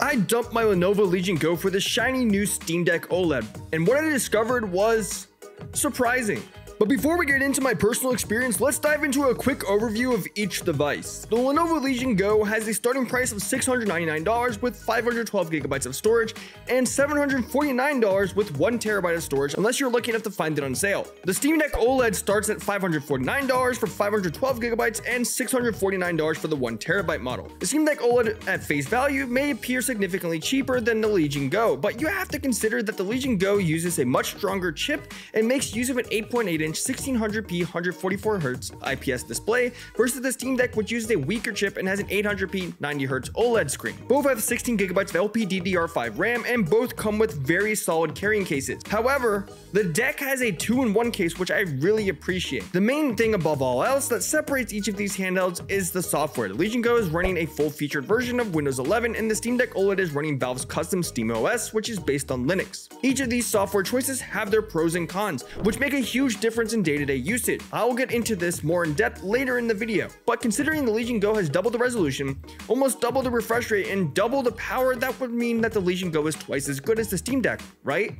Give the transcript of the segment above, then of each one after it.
I dumped my Lenovo Legion Go for the shiny new Steam Deck OLED, and what I discovered was surprising. But before we get into my personal experience, let's dive into a quick overview of each device. The Lenovo Legion Go has a starting price of $699 with 512 gigabytes of storage and $749 with 1 terabyte of storage unless you're lucky enough to find it on sale. The Steam Deck OLED starts at $549 for 512 gigabytes and $649 for the 1 terabyte model. The Steam Deck OLED at face value may appear significantly cheaper than the Legion Go, but you have to consider that the Legion Go uses a much stronger chip and makes use of an 8.8 inch 1600p 144Hz IPS display versus the Steam Deck which uses a weaker chip and has an 800p 90Hz OLED screen. Both have 16GB of LPDDR5 RAM and both come with very solid carrying cases. However, the deck has a 2-in-1 case which I really appreciate. The main thing above all else that separates each of these handhelds is the software. The Legion Go is running a full-featured version of Windows 11 and the Steam Deck OLED is running Valve's custom SteamOS which is based on Linux. Each of these software choices have their pros and cons, which make a huge difference difference in day-to-day -day usage. I will get into this more in depth later in the video, but considering the Legion Go has double the resolution, almost double the refresh rate, and double the power, that would mean that the Legion Go is twice as good as the Steam Deck, right?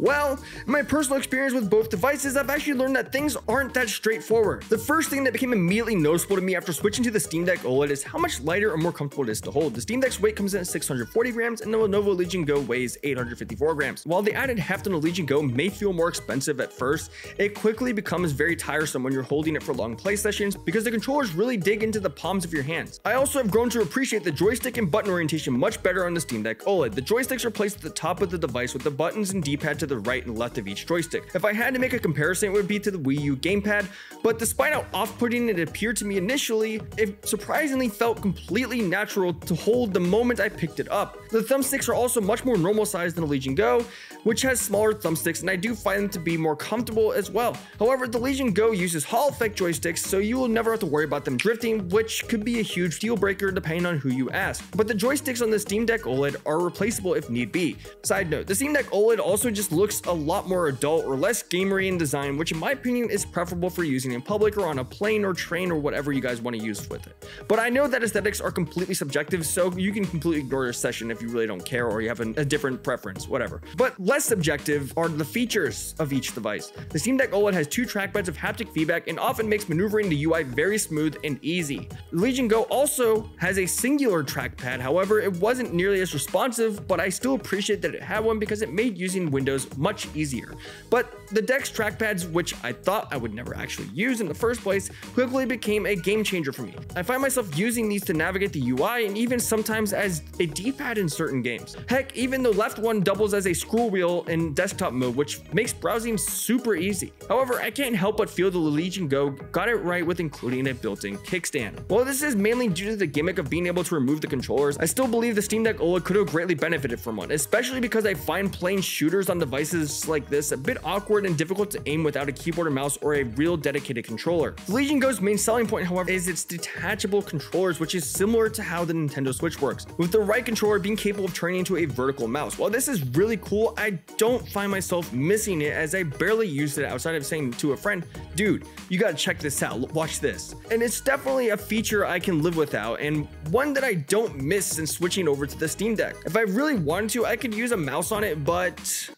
Well, in my personal experience with both devices, I've actually learned that things aren't that straightforward. The first thing that became immediately noticeable to me after switching to the Steam Deck OLED is how much lighter or more comfortable it is to hold. The Steam Deck's weight comes in at 640 grams and the Lenovo Legion Go weighs 854 grams. While the added heft on the Legion Go may feel more expensive at first, it quickly becomes very tiresome when you're holding it for long play sessions because the controllers really dig into the palms of your hands. I also have grown to appreciate the joystick and button orientation much better on the Steam Deck OLED. The joysticks are placed at the top of the device with the buttons and D-pad to the right and left of each joystick. If I had to make a comparison, it would be to the Wii U gamepad, but despite how off-putting it appeared to me initially, it surprisingly felt completely natural to hold the moment I picked it up. The thumbsticks are also much more normal sized than the Legion Go, which has smaller thumbsticks, and I do find them to be more comfortable as well. However, the Legion Go uses Hall effect joysticks, so you will never have to worry about them drifting, which could be a huge deal breaker depending on who you ask. But the joysticks on the Steam Deck OLED are replaceable if need be. Side note, the Steam Deck OLED also just looks a lot more adult or less gamery in design, which in my opinion is preferable for using in public or on a plane or train or whatever you guys want to use with it. But I know that aesthetics are completely subjective, so you can completely ignore this session if you really don't care or you have a, a different preference, whatever. But less subjective are the features of each device. The Steam Deck OLED has two trackpads of haptic feedback and often makes maneuvering the UI very smooth and easy. The Legion Go also has a singular trackpad, however, it wasn't nearly as responsive, but I still appreciate that it had one because it made using Windows much easier. But the Deck's trackpads, which I thought I would never actually use in the first place, quickly became a game changer for me. I find myself using these to navigate the UI and even sometimes as a D-pad in certain games. Heck, even the left one doubles as a scroll wheel in desktop mode, which makes browsing super easy. However, I can't help but feel the Legion Go got it right with including a built-in kickstand. While this is mainly due to the gimmick of being able to remove the controllers, I still believe the Steam Deck OLED could have greatly benefited from one, especially because I find playing shooters on devices like this a bit awkward and difficult to aim without a keyboard or mouse or a real dedicated controller. The Legion Go's main selling point, however, is its detachable controllers, which is similar to how the Nintendo Switch works, with the right controller being capable of turning into a vertical mouse. While this is really cool, I don't find myself missing it as I barely used it outside of saying to a friend, dude, you gotta check this out, watch this. And it's definitely a feature I can live without and one that I don't miss since switching over to the Steam Deck. If I really wanted to, I could use a mouse on it, but...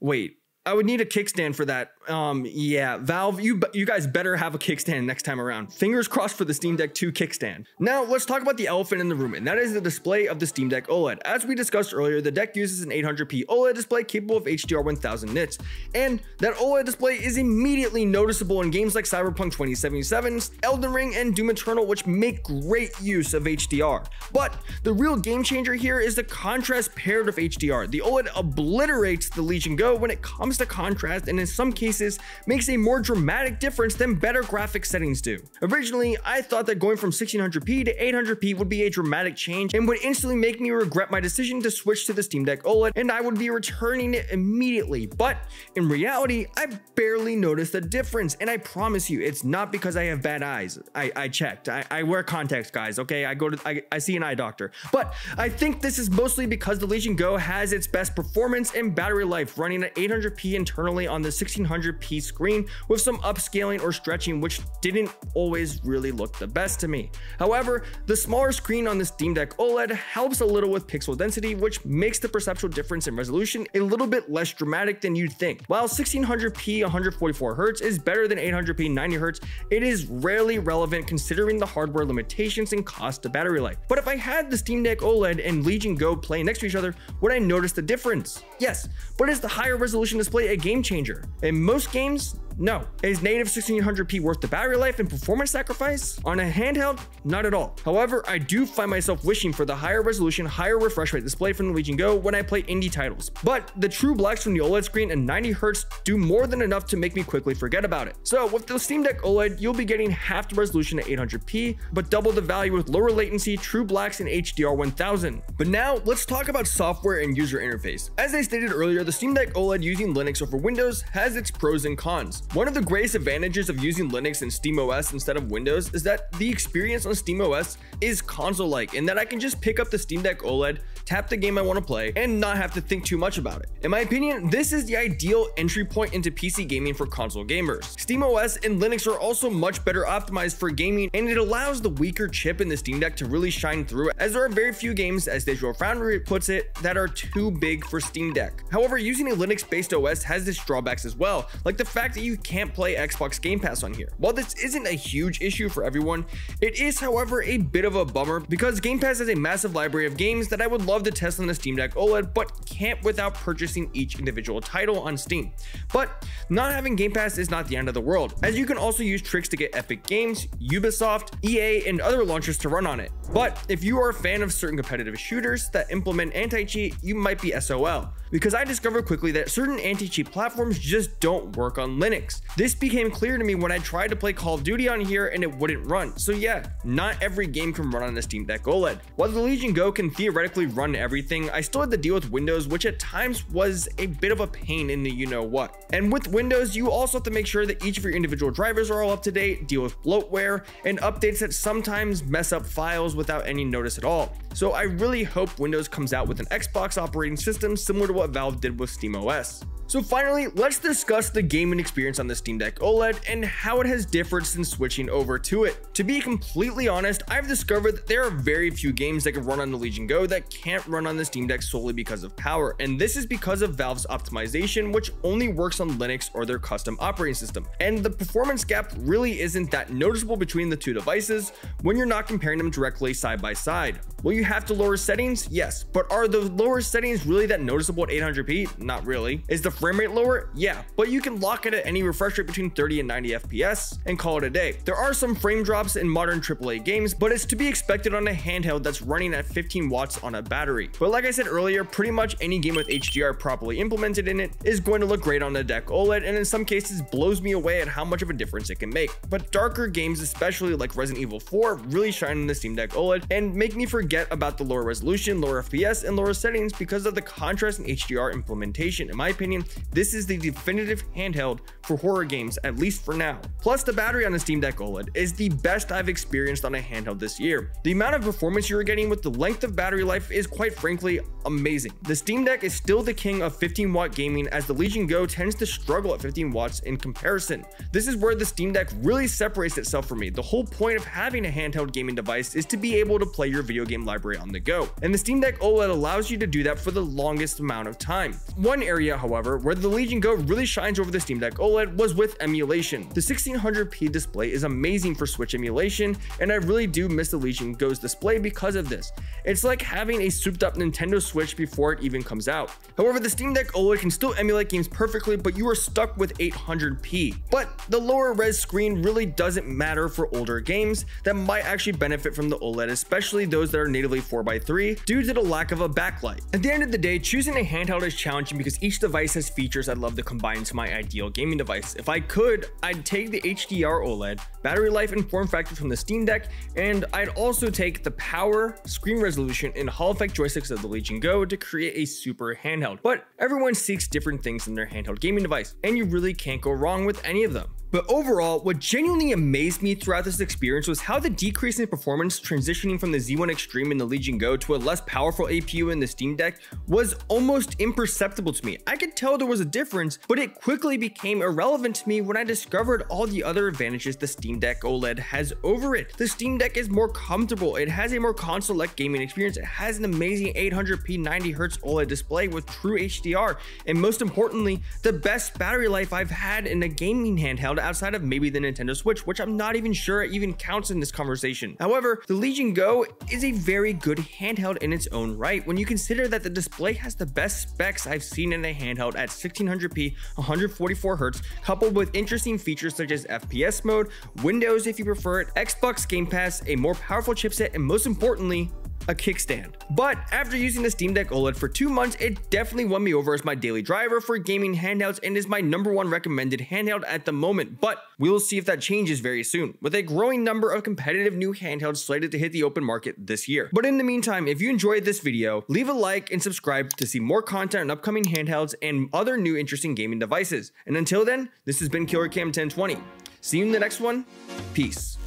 Wait, I would need a kickstand for that. Um, yeah, Valve, you you guys better have a kickstand next time around. Fingers crossed for the Steam Deck 2 kickstand. Now, let's talk about the elephant in the room, and that is the display of the Steam Deck OLED. As we discussed earlier, the deck uses an 800p OLED display capable of HDR 1000 nits, and that OLED display is immediately noticeable in games like Cyberpunk 2077, Elden Ring, and Doom Eternal, which make great use of HDR. But the real game changer here is the contrast paired with HDR. The OLED obliterates the Legion Go when it comes to contrast and in some cases makes a more dramatic difference than better graphic settings do. Originally, I thought that going from 1600p to 800p would be a dramatic change and would instantly make me regret my decision to switch to the Steam Deck OLED and I would be returning it immediately. But in reality, I barely noticed the difference and I promise you, it's not because I have bad eyes. I, I checked. I, I wear contacts, guys, okay? I go to, I, I see an eye doctor. But I think this is mostly because the Legion Go has its best performance and battery life running at 800p 1080p internally on the 1600p screen with some upscaling or stretching which didn't always really look the best to me. However, the smaller screen on the Steam Deck OLED helps a little with pixel density which makes the perceptual difference in resolution a little bit less dramatic than you'd think. While 1600p 144Hz is better than 800p 90Hz, it is rarely relevant considering the hardware limitations and cost of battery life. But if I had the Steam Deck OLED and Legion Go playing next to each other, would I notice the difference? Yes, but is the higher resolution display a game changer? In most games, no. Is native 1600p worth the battery life and performance sacrifice? On a handheld, not at all. However, I do find myself wishing for the higher resolution, higher refresh rate display from the Legion Go when I play indie titles. But the true blacks from the OLED screen and 90Hz do more than enough to make me quickly forget about it. So with the Steam Deck OLED, you'll be getting half the resolution at 800p, but double the value with lower latency, true blacks, and HDR 1000. But now, let's talk about software and user interface. As I stated earlier, the Steam Deck OLED using Linux over Windows has its pros and cons. One of the greatest advantages of using Linux and SteamOS instead of Windows is that the experience on SteamOS is console-like in that I can just pick up the Steam Deck OLED, tap the game I want to play, and not have to think too much about it. In my opinion, this is the ideal entry point into PC gaming for console gamers. SteamOS and Linux are also much better optimized for gaming, and it allows the weaker chip in the Steam Deck to really shine through, as there are very few games, as Digital Foundry puts it, that are too big for Steam Deck. However, using a Linux-based OS has its drawbacks as well, like the fact that you can't play Xbox Game Pass on here. While this isn't a huge issue for everyone, it is however a bit of a bummer because Game Pass has a massive library of games that I would love to test on the Steam Deck OLED but can't without purchasing each individual title on Steam. But not having Game Pass is not the end of the world, as you can also use tricks to get Epic Games, Ubisoft, EA, and other launchers to run on it. But if you are a fan of certain competitive shooters that implement anti-cheat, you might be SOL, because I discovered quickly that certain anti-cheat platforms just don't work on Linux. This became clear to me when I tried to play Call of Duty on here and it wouldn't run. So yeah, not every game can run on a Steam Deck OLED. While the Legion Go can theoretically run everything, I still had to deal with Windows, which at times was a bit of a pain in the you know what. And with Windows, you also have to make sure that each of your individual drivers are all up to date, deal with bloatware, and updates that sometimes mess up files without any notice at all. So I really hope Windows comes out with an Xbox operating system similar to what Valve did with SteamOS. So finally, let's discuss the gaming experience on the Steam Deck OLED and how it has differed since switching over to it. To be completely honest, I've discovered that there are very few games that can run on the Legion Go that can't run on the Steam Deck solely because of power, and this is because of Valve's optimization, which only works on Linux or their custom operating system. And the performance gap really isn't that noticeable between the two devices when you're not comparing them directly side by side. Will you have to lower settings? Yes, but are the lower settings really that noticeable at 800p? Not really. Is the frame rate lower? Yeah, but you can lock it at any refresh rate between 30 and 90 FPS and call it a day. There are some frame drops in modern AAA games, but it's to be expected on a handheld that's running at 15 watts on a battery. But like I said earlier, pretty much any game with HDR properly implemented in it is going to look great on the deck OLED and in some cases blows me away at how much of a difference it can make. But darker games, especially like Resident Evil 4, really shine on the Steam Deck OLED and make me forget about the lower resolution, lower FPS, and lower settings because of the contrast and HDR implementation. In my opinion, this is the definitive handheld for horror games, at least for now. Plus, the battery on the Steam Deck OLED is the best I've experienced on a handheld this year. The amount of performance you're getting with the length of battery life is quite frankly amazing. The Steam Deck is still the king of 15 watt gaming as the Legion Go tends to struggle at 15 watts in comparison. This is where the Steam Deck really separates itself from me. The whole point of having a handheld gaming device is to be able to play your video game library on the go. And the Steam Deck OLED allows you to do that for the longest amount of time. One area, however, where the Legion Go really shines over the Steam Deck OLED was with emulation. The 1600p display is amazing for Switch emulation, and I really do miss the Legion Go's display because of this. It's like having a souped up Nintendo Switch before it even comes out. However, the Steam Deck OLED can still emulate games perfectly, but you are stuck with 800p. But the lower res screen really doesn't matter for older games that might actually benefit from the OLED, especially those that are natively 4x3 due to the lack of a backlight. At the end of the day, choosing a handheld is challenging because each device has features I'd love to combine into my ideal gaming device. If I could, I'd take the HDR OLED, battery life and form factor from the Steam Deck, and I'd also take the power, screen resolution, and Hall effect joysticks of the Legion Go to create a super handheld. But everyone seeks different things in their handheld gaming device, and you really can't go wrong with any of them. But overall, what genuinely amazed me throughout this experience was how the decrease in performance transitioning from the Z1 Extreme in the Legion Go to a less powerful APU in the Steam Deck was almost imperceptible to me. I could tell there was a difference, but it quickly became irrelevant to me when I discovered all the other advantages the Steam Deck OLED has over it. The Steam Deck is more comfortable, it has a more console-like gaming experience, it has an amazing 800p 90Hz OLED display with true HDR, and most importantly, the best battery life I've had in a gaming handheld outside of maybe the Nintendo Switch, which I'm not even sure even counts in this conversation. However, the Legion Go is a very good handheld in its own right when you consider that the display has the best specs I've seen in a handheld at 1600p, 144Hz, coupled with interesting features such as FPS mode, Windows if you prefer it, Xbox Game Pass, a more powerful chipset, and most importantly, a kickstand. But after using the Steam Deck OLED for two months, it definitely won me over as my daily driver for gaming handhelds and is my number one recommended handheld at the moment. But we will see if that changes very soon, with a growing number of competitive new handhelds slated to hit the open market this year. But in the meantime, if you enjoyed this video, leave a like and subscribe to see more content on upcoming handhelds and other new interesting gaming devices. And until then, this has been KillerCam 1020. See you in the next one. Peace.